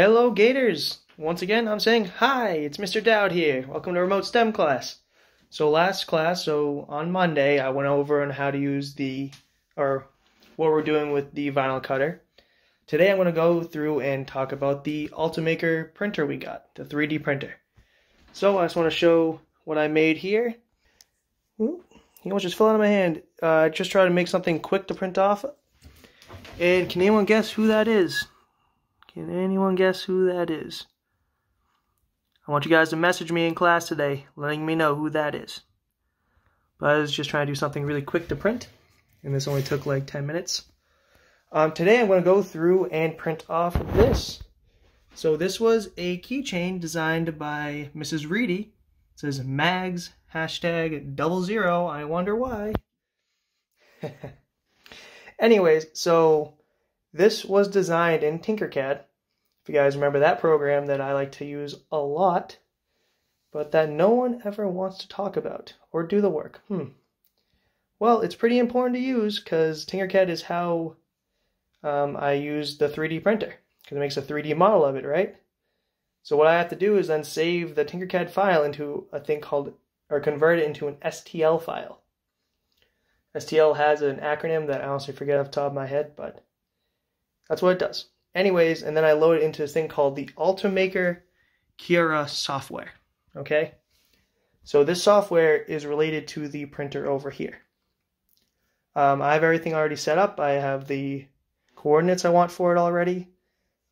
Hello, Gators! Once again, I'm saying hi, it's Mr. Dowd here. Welcome to Remote STEM class. So last class, so on Monday, I went over on how to use the, or what we're doing with the vinyl cutter. Today I'm going to go through and talk about the Ultimaker printer we got, the 3D printer. So I just want to show what I made here. You know, just fell out of my hand. Uh, just try to make something quick to print off. And can anyone guess who that is? Can anyone guess who that is? I want you guys to message me in class today, letting me know who that is. But I was just trying to do something really quick to print, and this only took like 10 minutes. Um, today I'm going to go through and print off this. So this was a keychain designed by Mrs. Reedy. It says mags, hashtag double zero, I wonder why. Anyways, so this was designed in Tinkercad if you guys remember that program that I like to use a lot, but that no one ever wants to talk about or do the work. Hmm. Well, it's pretty important to use because Tinkercad is how um, I use the 3D printer because it makes a 3D model of it, right? So what I have to do is then save the Tinkercad file into a thing called, or convert it into an STL file. STL has an acronym that I honestly forget off the top of my head, but that's what it does. Anyways, and then I load it into this thing called the Ultimaker Cura software. Okay? So this software is related to the printer over here. Um, I have everything already set up. I have the coordinates I want for it already.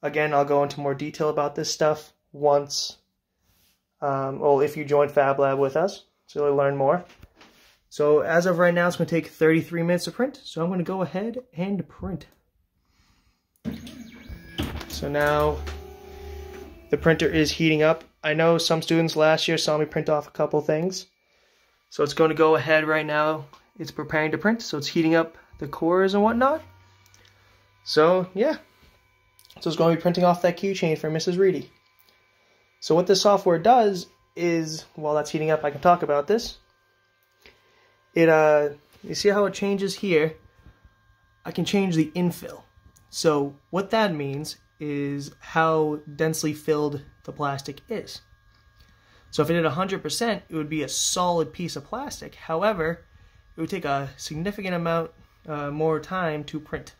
Again, I'll go into more detail about this stuff once, um, well, if you join Fab Lab with us, so you'll learn more. So as of right now, it's going to take 33 minutes to print. So I'm going to go ahead and print. So now the printer is heating up. I know some students last year saw me print off a couple things. So it's going to go ahead right now. It's preparing to print, so it's heating up the cores and whatnot. So yeah, so it's going to be printing off that keychain for Mrs. Reedy. So what this software does is, while that's heating up, I can talk about this. It, uh, you see how it changes here? I can change the infill. So what that means is how densely filled the plastic is. So if it did 100%, it would be a solid piece of plastic. However, it would take a significant amount uh, more time to print.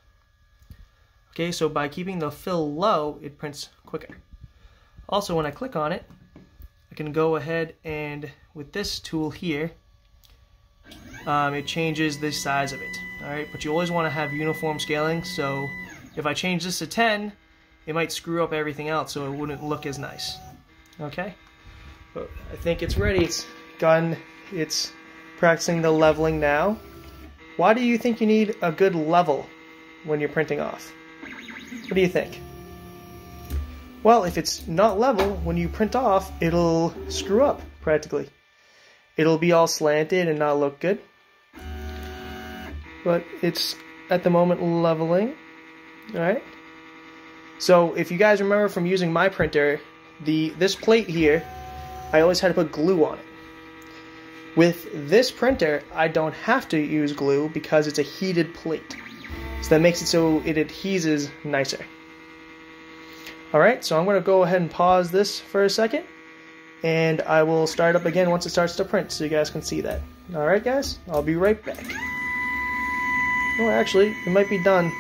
Okay, so by keeping the fill low, it prints quicker. Also, when I click on it, I can go ahead and with this tool here, um, it changes the size of it. All right, but you always want to have uniform scaling. So if I change this to 10, it might screw up everything else so it wouldn't look as nice. Okay? But I think it's ready. It's gone. It's practicing the leveling now. Why do you think you need a good level when you're printing off? What do you think? Well, if it's not level, when you print off, it'll screw up, practically. It'll be all slanted and not look good. But it's, at the moment, leveling. Alright? So if you guys remember from using my printer, the this plate here, I always had to put glue on it. With this printer, I don't have to use glue because it's a heated plate. So that makes it so it adheses nicer. Alright, so I'm going to go ahead and pause this for a second. And I will start up again once it starts to print so you guys can see that. Alright guys, I'll be right back. Oh, actually, it might be done.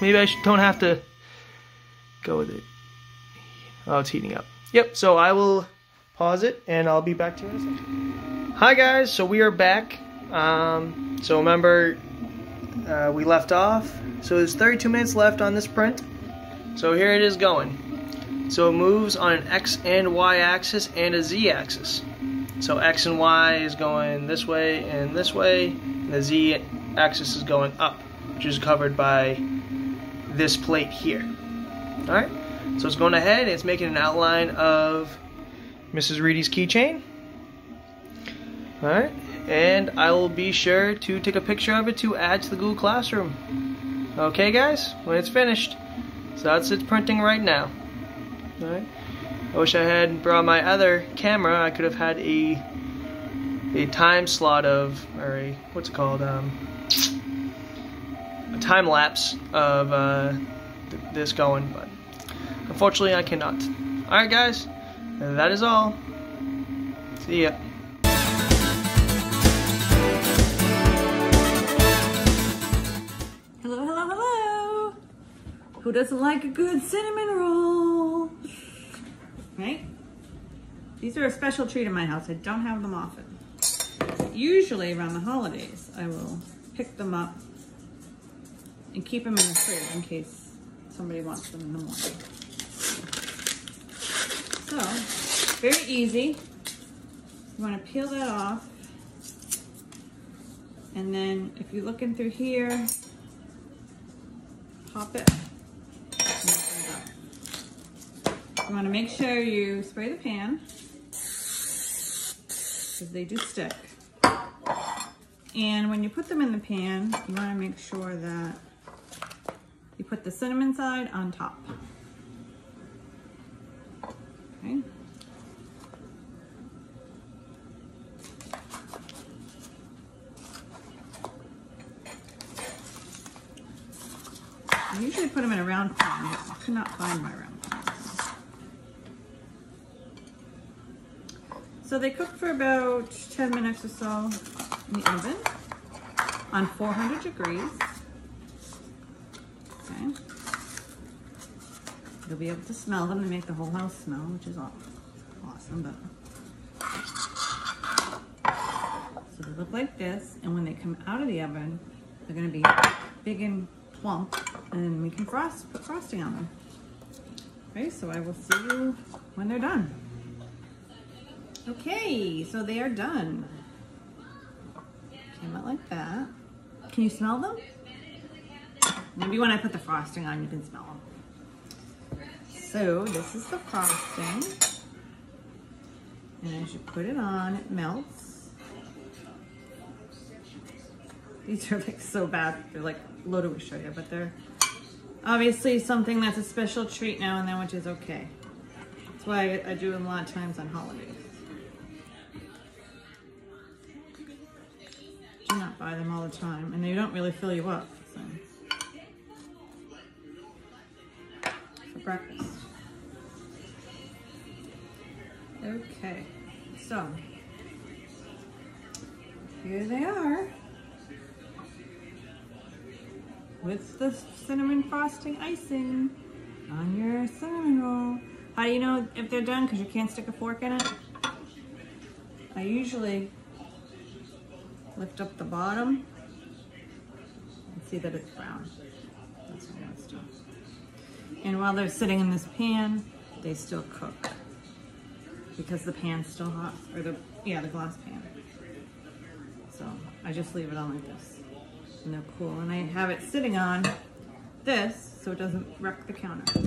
Maybe I don't have to go with it. Oh, it's heating up. Yep, so I will pause it and I'll be back to you in a second. Hi guys, so we are back. Um, so remember, uh, we left off. So there's 32 minutes left on this print. So here it is going. So it moves on an X and Y axis and a Z axis. So X and Y is going this way and this way, and the Z axis is going up, which is covered by this plate here. Alright, so it's going ahead and it's making an outline of Mrs. Reedy's keychain. Alright, and I will be sure to take a picture of it to add to the Google Classroom. Okay guys, when it's finished. So that's its printing right now. Alright. I wish I had brought my other camera. I could have had a a time slot of or a what's it called? Um a time lapse of uh, th this going, Unfortunately, I cannot. Alright guys, that is all. See ya. Hello, hello, hello. Who doesn't like a good cinnamon roll? Right? These are a special treat in my house. I don't have them often. Usually around the holidays, I will pick them up and keep them in the fridge in case somebody wants them in the morning. So, very easy. You want to peel that off. And then if you're looking through here, pop it. You want to make sure you spray the pan because they do stick. And when you put them in the pan, you want to make sure that you put the cinnamon side on top. Okay. I usually put them in a round pan, but I could not find my round pan. So they cook for about 10 minutes or so in the oven on 400 degrees. Okay. You'll be able to smell them. They make the whole house smell, which is awesome. But So they look like this, and when they come out of the oven, they're gonna be big and plump, and we can frost, put frosting on them. Okay, so I will see you when they're done. Okay, so they are done. Came out like that. Can you smell them? Maybe when I put the frosting on, you can smell them. So this is the frosting. And as you put it on, it melts. These are like so bad. They're like loaded with sugar, but they're obviously something that's a special treat now and then, which is okay. That's why I do them a lot of times on holidays. Do not buy them all the time, and they don't really fill you up. So. For breakfast. Okay, so here they are with the cinnamon frosting icing on your cinnamon roll. How do you know if they're done? Because you can't stick a fork in it. I usually lift up the bottom and see that it's brown. That's what I. And while they're sitting in this pan, they still cook because the pan's still hot, or the, yeah, the glass pan. So I just leave it on like this and they're cool. And I have it sitting on this so it doesn't wreck the counter.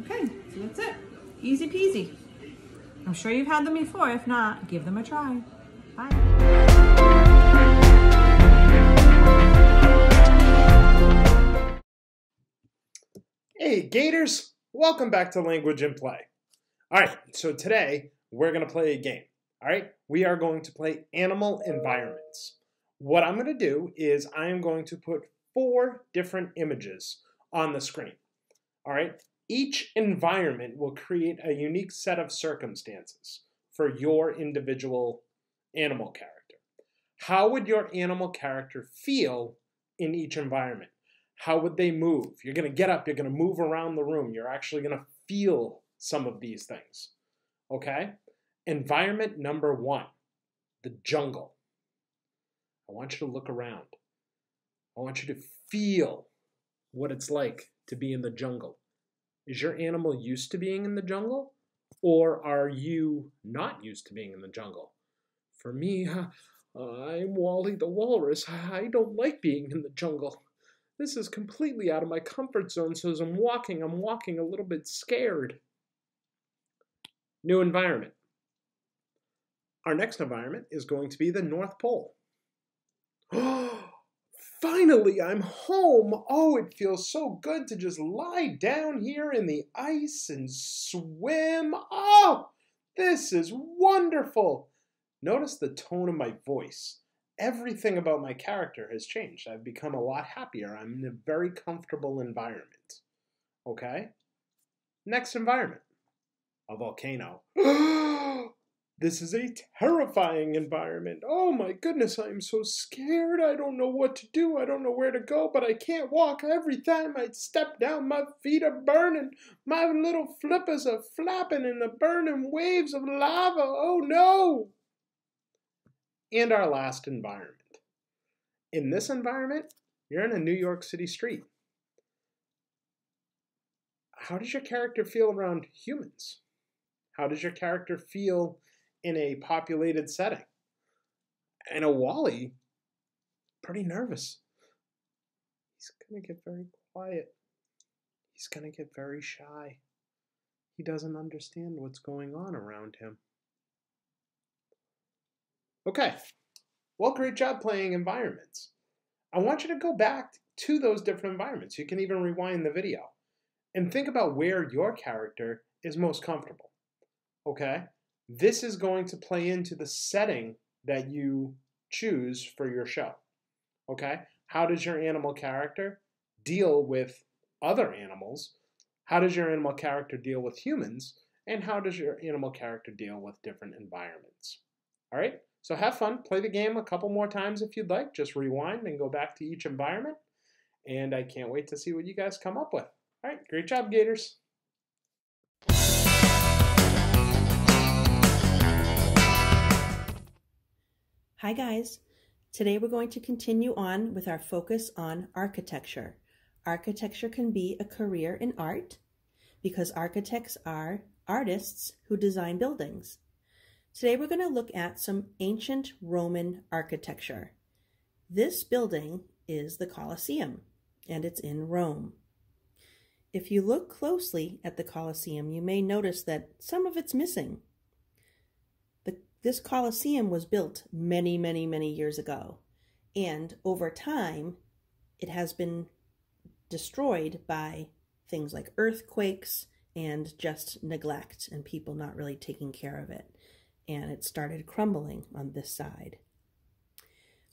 Okay, so that's it. Easy peasy. I'm sure you've had them before. If not, give them a try. Bye. Hey, Gators! Welcome back to Language and Play. All right, so today we're going to play a game. All right, we are going to play Animal Environments. What I'm going to do is I am going to put four different images on the screen. All right, each environment will create a unique set of circumstances for your individual animal character. How would your animal character feel in each environment? How would they move? You're going to get up, you're going to move around the room, you're actually going to feel some of these things. Okay? Environment number one the jungle. I want you to look around. I want you to feel what it's like to be in the jungle. Is your animal used to being in the jungle? Or are you not used to being in the jungle? For me, I'm Wally the Walrus. I don't like being in the jungle. This is completely out of my comfort zone, so as I'm walking, I'm walking a little bit scared. New environment. Our next environment is going to be the North Pole. Finally, I'm home. Oh, it feels so good to just lie down here in the ice and swim. Oh, this is wonderful. Notice the tone of my voice. Everything about my character has changed. I've become a lot happier. I'm in a very comfortable environment. Okay? Next environment a volcano. this is a terrifying environment. Oh my goodness, I'm so scared. I don't know what to do. I don't know where to go, but I can't walk. Every time I step down, my feet are burning. My little flippers are flapping in the burning waves of lava. Oh no! And our last environment. In this environment, you're in a New York City street. How does your character feel around humans? How does your character feel in a populated setting? And a Wally, pretty nervous. He's going to get very quiet. He's going to get very shy. He doesn't understand what's going on around him. Okay, well, great job playing environments. I want you to go back to those different environments. You can even rewind the video and think about where your character is most comfortable. Okay? This is going to play into the setting that you choose for your show. Okay? How does your animal character deal with other animals? How does your animal character deal with humans? And how does your animal character deal with different environments? All right? So have fun. Play the game a couple more times if you'd like. Just rewind and go back to each environment. And I can't wait to see what you guys come up with. All right, great job, Gators. Hi guys. Today we're going to continue on with our focus on architecture. Architecture can be a career in art because architects are artists who design buildings. Today we're going to look at some ancient Roman architecture. This building is the Colosseum and it's in Rome. If you look closely at the Colosseum, you may notice that some of it's missing. This Colosseum was built many, many, many years ago, and over time, it has been destroyed by things like earthquakes and just neglect and people not really taking care of it. And it started crumbling on this side.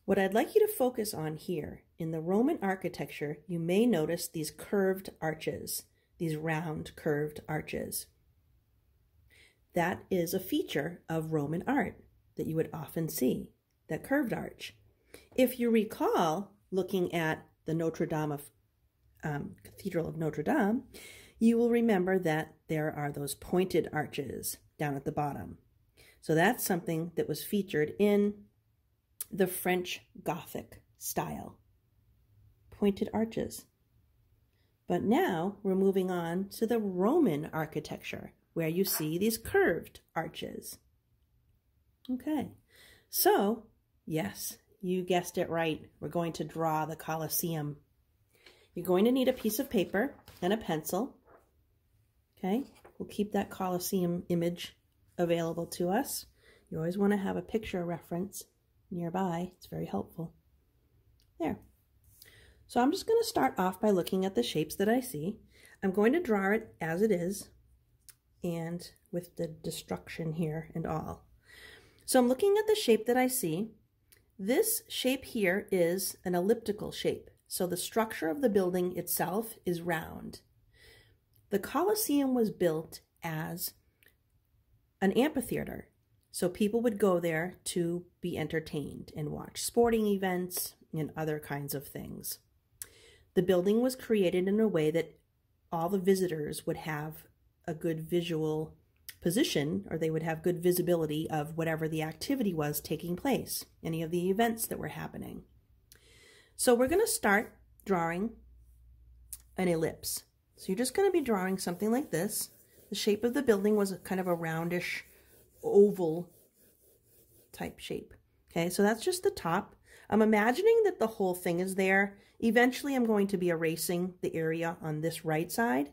What I'd like you to focus on here, in the Roman architecture, you may notice these curved arches, these round curved arches. That is a feature of Roman art that you would often see, that curved arch. If you recall looking at the Notre Dame of um, Cathedral of Notre Dame, you will remember that there are those pointed arches down at the bottom. So that's something that was featured in the French Gothic style. Pointed arches. But now we're moving on to the Roman architecture, where you see these curved arches. Okay, so yes, you guessed it right. We're going to draw the Colosseum. You're going to need a piece of paper and a pencil. Okay, we'll keep that Colosseum image available to us. You always want to have a picture reference nearby. It's very helpful. There. So I'm just going to start off by looking at the shapes that I see. I'm going to draw it as it is and with the destruction here and all. So I'm looking at the shape that I see. This shape here is an elliptical shape. So the structure of the building itself is round. The Colosseum was built as an amphitheater. So people would go there to be entertained and watch sporting events and other kinds of things. The building was created in a way that all the visitors would have a good visual position or they would have good visibility of whatever the activity was taking place, any of the events that were happening. So we're going to start drawing an ellipse. So you're just going to be drawing something like this. The shape of the building was kind of a roundish oval type shape. Okay, so that's just the top. I'm imagining that the whole thing is there. Eventually, I'm going to be erasing the area on this right side,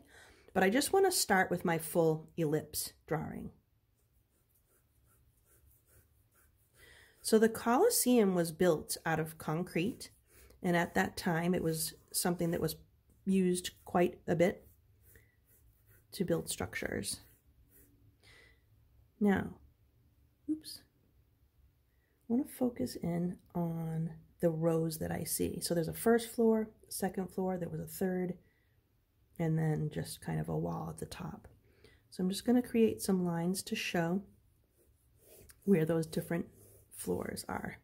but I just want to start with my full ellipse drawing. So the Colosseum was built out of concrete, and at that time it was something that was used quite a bit to build structures. Now, oops, I want to focus in on the rows that I see. So there's a first floor, second floor, there was a third, and then just kind of a wall at the top. So I'm just going to create some lines to show where those different floors are.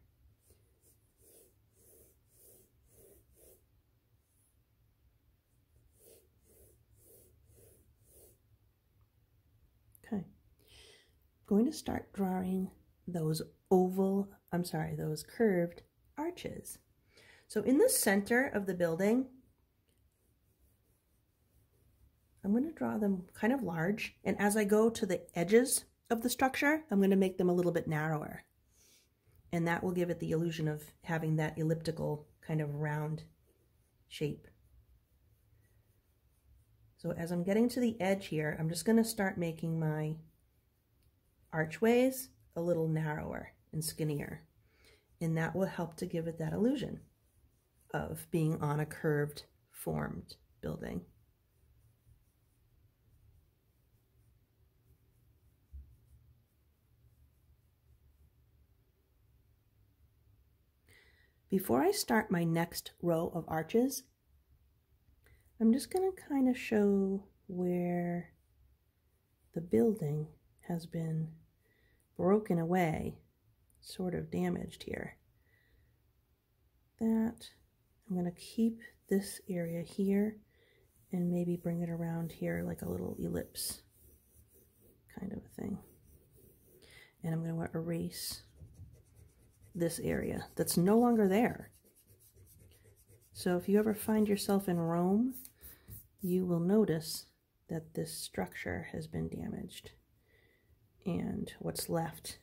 Okay, I'm going to start drawing those oval, I'm sorry, those curved arches. So in the center of the building, I'm going to draw them kind of large. And as I go to the edges of the structure, I'm going to make them a little bit narrower. And that will give it the illusion of having that elliptical kind of round shape. So as I'm getting to the edge here, I'm just going to start making my archways a little narrower and skinnier. And that will help to give it that illusion of being on a curved formed building. Before I start my next row of arches, I'm just going to kind of show where the building has been broken away, sort of damaged here. That, I'm going to keep this area here and maybe bring it around here like a little ellipse kind of a thing. And I'm going to erase this area that's no longer there. So if you ever find yourself in Rome, you will notice that this structure has been damaged. And what's left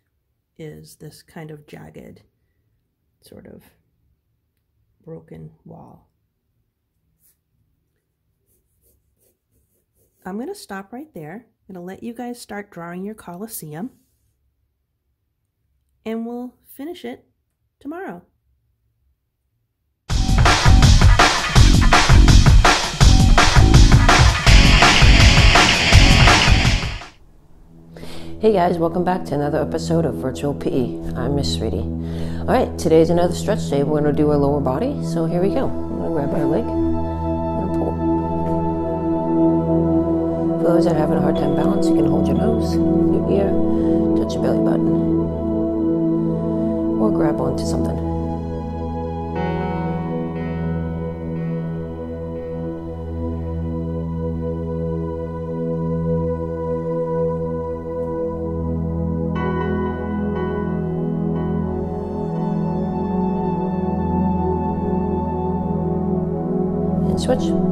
is this kind of jagged, sort of broken wall. I'm going to stop right there. I'm going to let you guys start drawing your Colosseum. And we'll finish it tomorrow. Hey guys, welcome back to another episode of Virtual PE. I'm Miss Sweetie. Alright, today's another stretch day. We're going to do our lower body, so here we go. I'm going to grab our leg and pull. For those that are having a hard time balance, you can hold your nose, your ear, touch your belly button or grab onto something. And switch.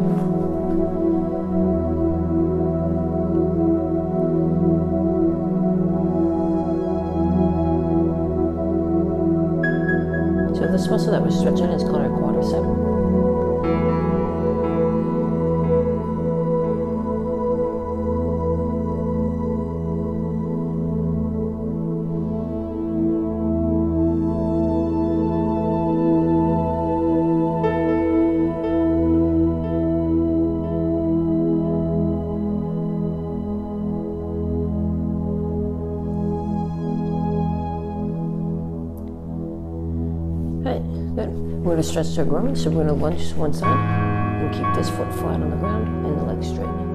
Going to stretch our groin, so we're going to lunge one side and keep this foot flat on the ground and the leg straight.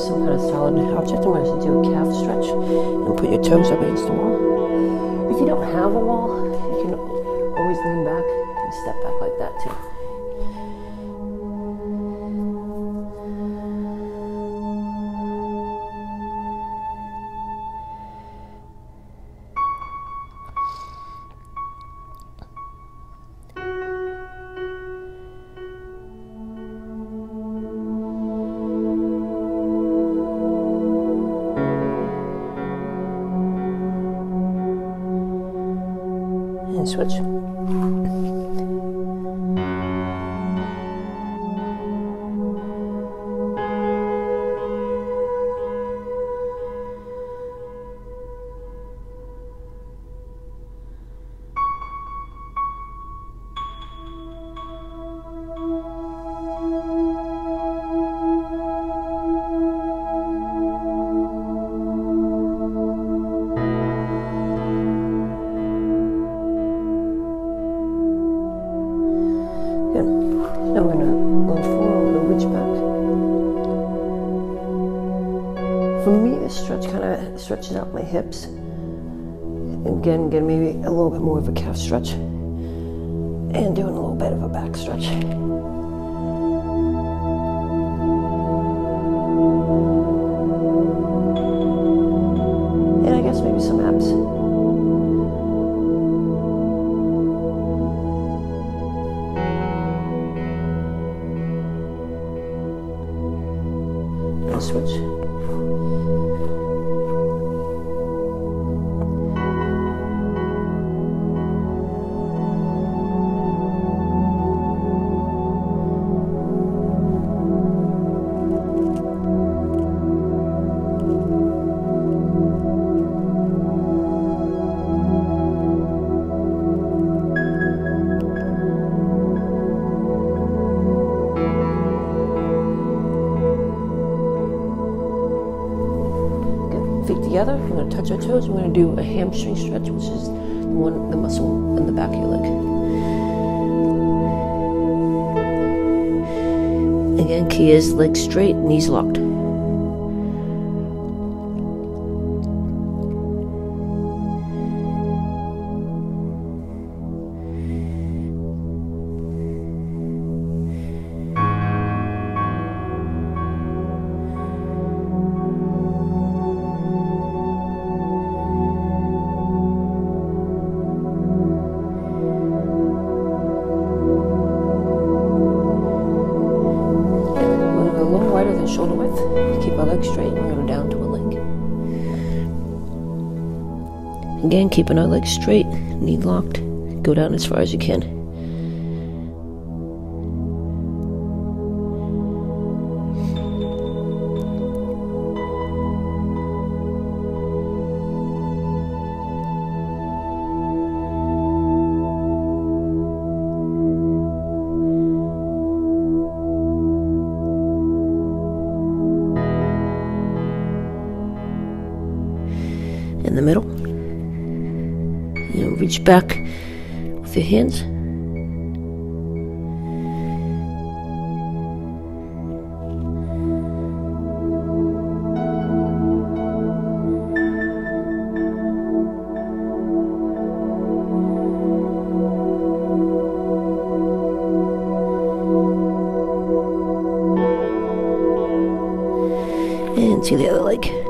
Or some kind of solid object. I'm going to do a calf stretch and put your toes up against the wall. If you don't have a wall, you can always lean back and step back like that too. Switch. For me, this stretch kind of stretches out my hips. Again, get maybe a little bit more of a calf stretch, and doing a little bit of a back stretch. Together. We're going to touch our toes. We're going to do a hamstring stretch, which is the one the muscle in the back of your leg. Again, key is legs straight, knees locked. Again, keeping our legs straight, knee locked. Go down as far as you can. Back with your hands. And to the other leg.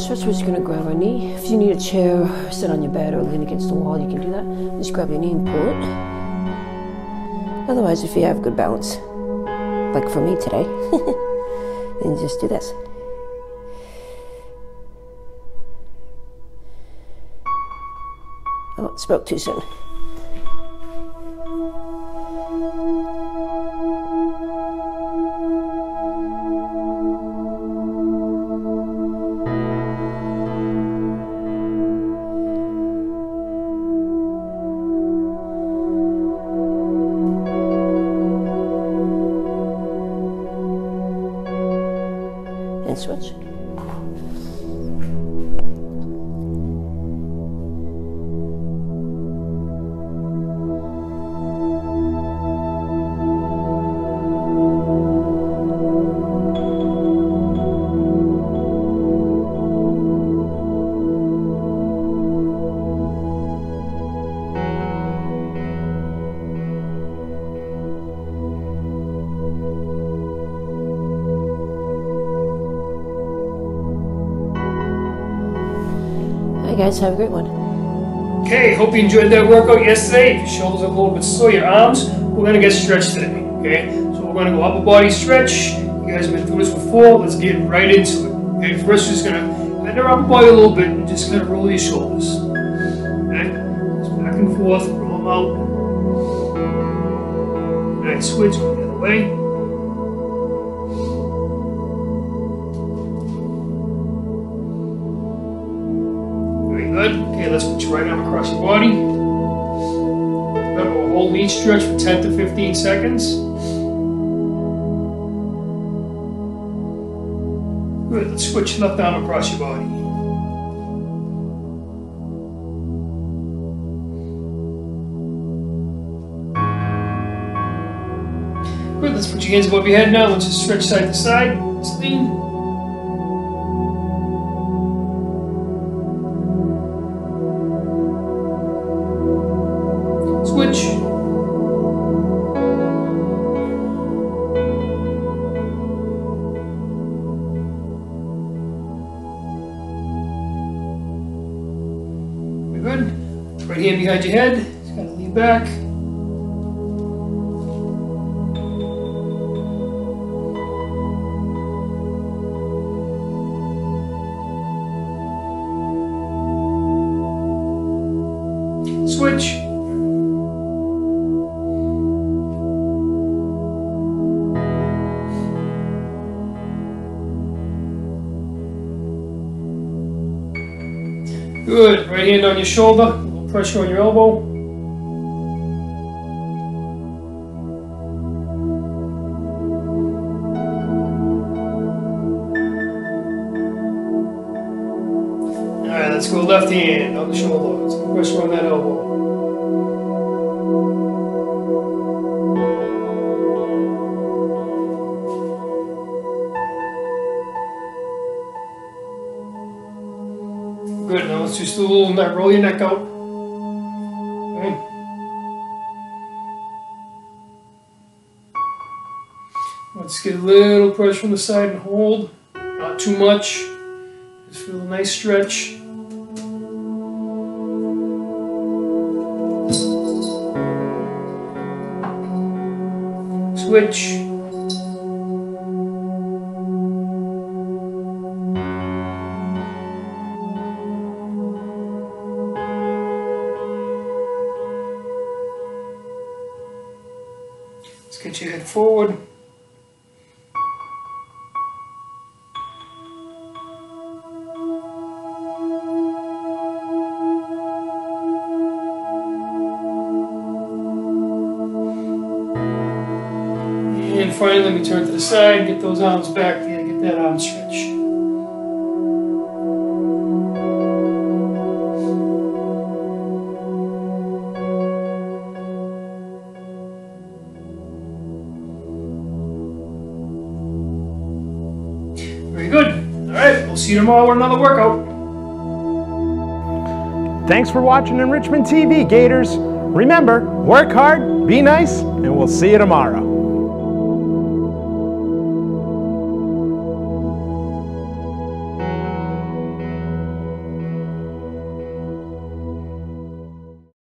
Stretch, we're just gonna grab our knee. If you need a chair, sit on your bed or lean against the wall, you can do that. Just grab your knee and pull it. Otherwise, if you have good balance, like for me today, then just do this. Oh, spoke too soon. Switch. Guys, have a great one. Okay, hope you enjoyed that workout yesterday. If your shoulders are a little bit sore, your arms, we're gonna get stretched today. Okay, so we're gonna go upper body stretch. You guys have been through this before. Let's get right into it. Okay, first we're just gonna bend our upper body a little bit and just kind of roll your shoulders. Okay, just back and forth, roll them out. Nice switch, the other way. Okay, let's put your right arm across your body. Remember, we'll hold each stretch for 10 to 15 seconds. Good. Let's switch left arm across your body. Good. Let's put your hands above your head now. Let's just stretch side to side. Let's lean. Switch. Very good. Right hand behind your head. Just gotta lean back. Your shoulder. Pressure on your elbow. All right, let's go left hand on the shoulder. Let's pressure on that elbow. Just a little neck. Roll your neck out. Let's get a little pressure on the side and hold. Not too much. Just feel a nice stretch. Switch. Head forward. And finally, let me turn to the side, get those arms back there, get that arm stretch. Tomorrow with another workout. Thanks for watching Enrichment TV, Gators. Remember, work hard, be nice, and we'll see you tomorrow.